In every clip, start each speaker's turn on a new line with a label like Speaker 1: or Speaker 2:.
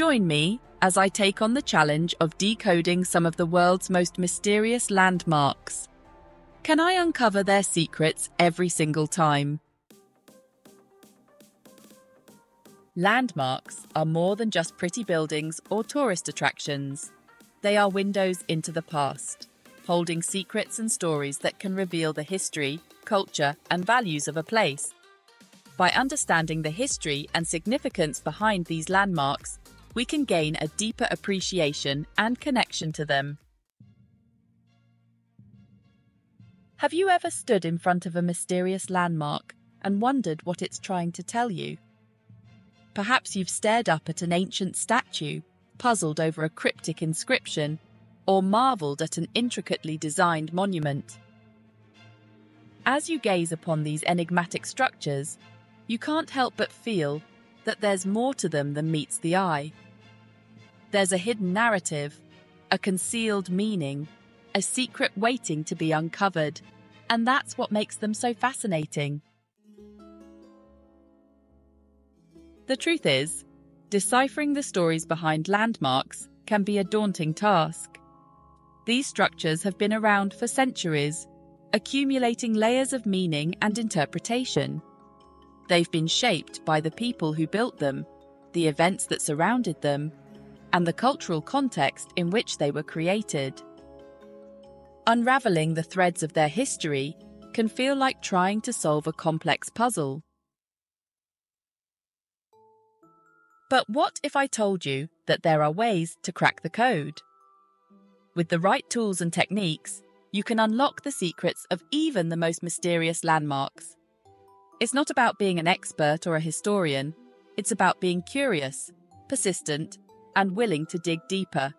Speaker 1: Join me as I take on the challenge of decoding some of the world's most mysterious landmarks. Can I uncover their secrets every single time? Landmarks are more than just pretty buildings or tourist attractions. They are windows into the past, holding secrets and stories that can reveal the history, culture, and values of a place. By understanding the history and significance behind these landmarks, we can gain a deeper appreciation and connection to them. Have you ever stood in front of a mysterious landmark and wondered what it's trying to tell you? Perhaps you've stared up at an ancient statue, puzzled over a cryptic inscription, or marvelled at an intricately designed monument. As you gaze upon these enigmatic structures, you can't help but feel that there's more to them than meets the eye. There's a hidden narrative, a concealed meaning, a secret waiting to be uncovered, and that's what makes them so fascinating. The truth is, deciphering the stories behind landmarks can be a daunting task. These structures have been around for centuries, accumulating layers of meaning and interpretation. They've been shaped by the people who built them, the events that surrounded them, and the cultural context in which they were created. Unraveling the threads of their history can feel like trying to solve a complex puzzle. But what if I told you that there are ways to crack the code? With the right tools and techniques, you can unlock the secrets of even the most mysterious landmarks. It's not about being an expert or a historian, it's about being curious, persistent, and willing to dig deeper.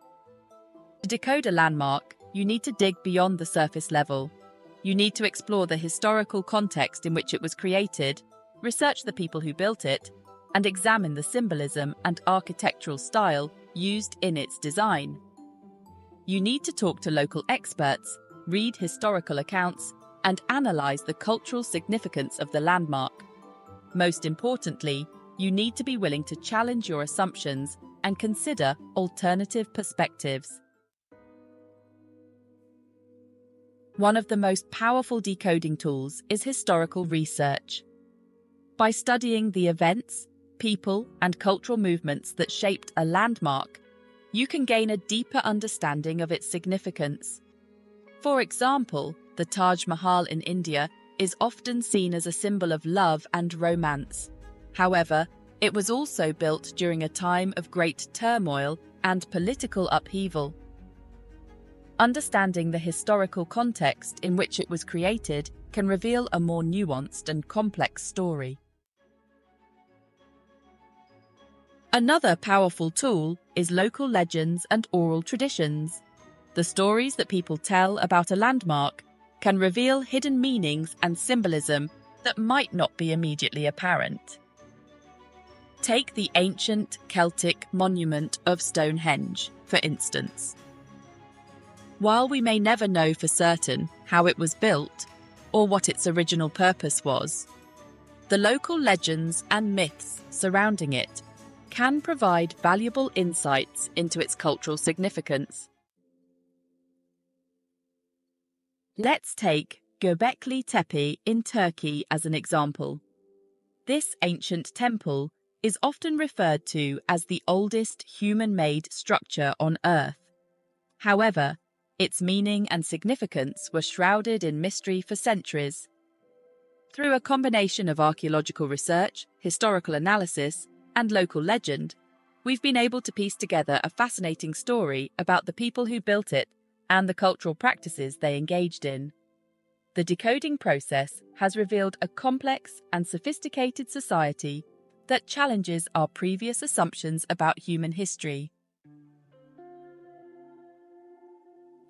Speaker 1: To decode a landmark, you need to dig beyond the surface level. You need to explore the historical context in which it was created, research the people who built it, and examine the symbolism and architectural style used in its design. You need to talk to local experts, read historical accounts, and analyse the cultural significance of the landmark. Most importantly, you need to be willing to challenge your assumptions and consider alternative perspectives. One of the most powerful decoding tools is historical research. By studying the events, people, and cultural movements that shaped a landmark, you can gain a deeper understanding of its significance. For example, the Taj Mahal in India is often seen as a symbol of love and romance. However, it was also built during a time of great turmoil and political upheaval. Understanding the historical context in which it was created can reveal a more nuanced and complex story. Another powerful tool is local legends and oral traditions. The stories that people tell about a landmark can reveal hidden meanings and symbolism that might not be immediately apparent. Take the ancient Celtic monument of Stonehenge, for instance. While we may never know for certain how it was built or what its original purpose was, the local legends and myths surrounding it can provide valuable insights into its cultural significance. Let's take Göbekli Tepe in Turkey as an example. This ancient temple is often referred to as the oldest human made structure on Earth. However, its meaning and significance were shrouded in mystery for centuries. Through a combination of archaeological research, historical analysis, and local legend, we've been able to piece together a fascinating story about the people who built it and the cultural practices they engaged in. The decoding process has revealed a complex and sophisticated society that challenges our previous assumptions about human history.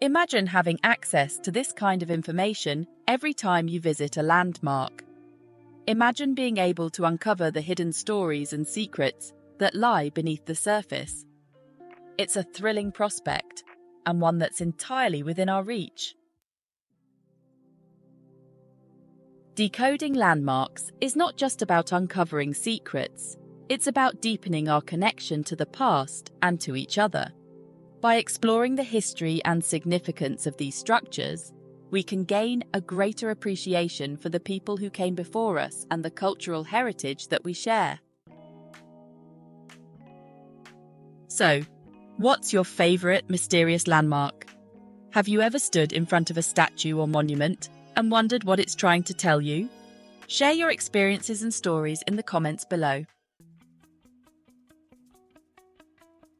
Speaker 1: Imagine having access to this kind of information every time you visit a landmark. Imagine being able to uncover the hidden stories and secrets that lie beneath the surface. It's a thrilling prospect and one that's entirely within our reach. Decoding landmarks is not just about uncovering secrets, It's about deepening our connection to the past and to each other. By exploring the history and significance of these structures, we can gain a greater appreciation for the people who came before us and the cultural heritage that we share. So, what's your favourite mysterious landmark? Have you ever stood in front of a statue or monument and wondered what it's trying to tell you? Share your experiences and stories in the comments below.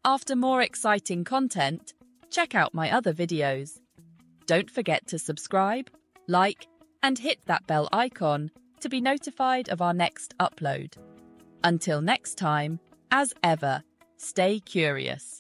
Speaker 1: After more exciting content, check out my other videos. Don't forget to subscribe, like, and hit that bell icon to be notified of our next upload. Until next time, as ever, stay curious.